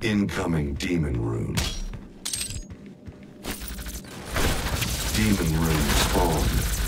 Incoming demon rune. Demon rune spawned.